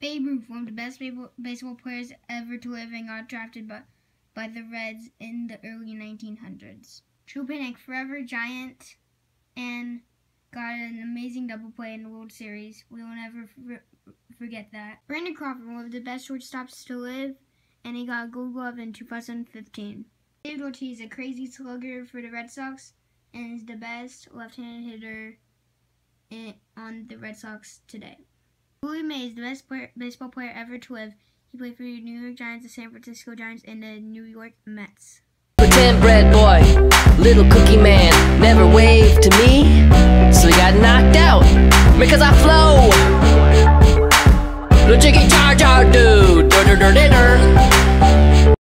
best baseball players ever to live and got drafted by, by the Reds in the early 1900s. True Panik, forever giant, and got an amazing double play in the World Series. We will never forget that. Brandon Crawford, one of the best shortstops to live, and he got a Gold Glove in 2015. David Ortiz, is a crazy slugger for the Red Sox, and is the best left-handed hitter in, on the Red Sox today. Willie Mays, the best player, baseball player ever to live. He played for the New York Giants, the San Francisco Giants, and the New York Mets. Pretend bread boy, little cookie man, never waved to me, so he got knocked out because I flow. The chicken jar jar dude,